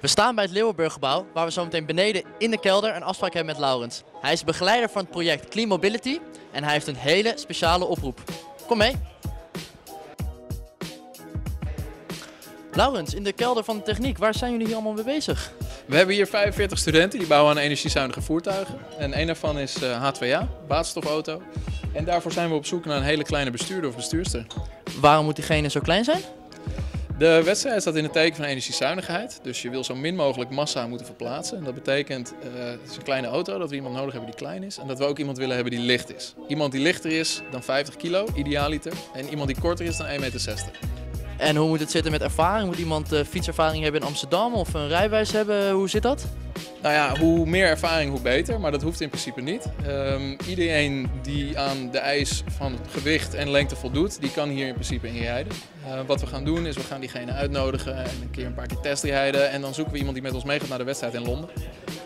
We staan bij het Leeuwenburggebouw, waar we zometeen beneden in de kelder een afspraak hebben met Laurens. Hij is begeleider van het project Clean Mobility en hij heeft een hele speciale oproep. Kom mee. Laurens, in de kelder van de techniek, waar zijn jullie hier allemaal mee bezig? We hebben hier 45 studenten die bouwen aan energiezuinige voertuigen. En een daarvan is eh, H2A, waterstofauto. En daarvoor zijn we op zoek naar een hele kleine bestuurder of bestuurster. Waarom moet diegene zo klein zijn? De wedstrijd staat in het teken van energiezuinigheid. Dus je wil zo min mogelijk massa moeten verplaatsen. En dat betekent, eh, het is een kleine auto, dat we iemand nodig hebben die klein is. En dat we ook iemand willen hebben die licht is. Iemand die lichter is dan 50 kilo, idealiter. En iemand die korter is dan 1,60 meter. En hoe moet het zitten met ervaring? Moet iemand uh, fietservaring hebben in Amsterdam of een rijbewijs hebben? Hoe zit dat? Nou ja, hoe meer ervaring, hoe beter. Maar dat hoeft in principe niet. Um, iedereen die aan de eis van gewicht en lengte voldoet, die kan hier in principe inrijden. Uh, wat we gaan doen is, we gaan diegene uitnodigen en een keer een paar keer testrijden. En dan zoeken we iemand die met ons meegaat naar de wedstrijd in Londen.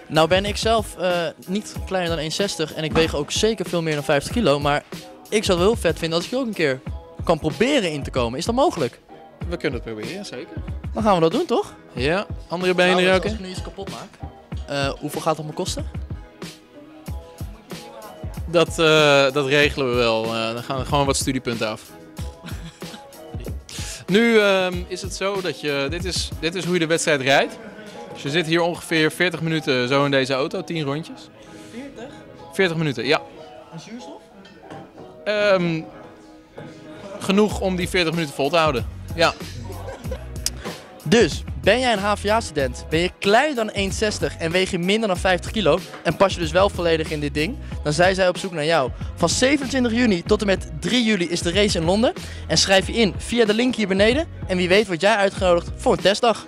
Nou ben ik zelf uh, niet kleiner dan 1,60 en ik weeg ook zeker veel meer dan 50 kilo. Maar ik zou het wel heel vet vinden als ik ook een keer kan proberen in te komen. Is dat mogelijk? We kunnen het proberen, zeker. Dan gaan we dat doen, toch? Ja, andere benen nou, ook Als ik nu iets kapot maak, uh, hoeveel gaat het me kosten? Dat, uh, dat regelen we wel. Uh, dan gaan we gewoon wat studiepunten af. nu um, is het zo dat je... Dit is, dit is hoe je de wedstrijd rijdt. Dus je zit hier ongeveer 40 minuten zo in deze auto, 10 rondjes. 40? 40 minuten, ja. En zuurstof? Um, genoeg om die 40 minuten vol te houden. Ja. Dus, ben jij een HVA-student, ben je kleiner dan 1,60 en weeg je minder dan 50 kilo en pas je dus wel volledig in dit ding, dan zijn zij op zoek naar jou. Van 27 juni tot en met 3 juli is de race in Londen en schrijf je in via de link hier beneden en wie weet word jij uitgenodigd voor een testdag.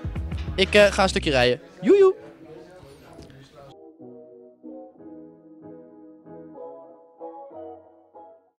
Ik uh, ga een stukje rijden. Joejoe!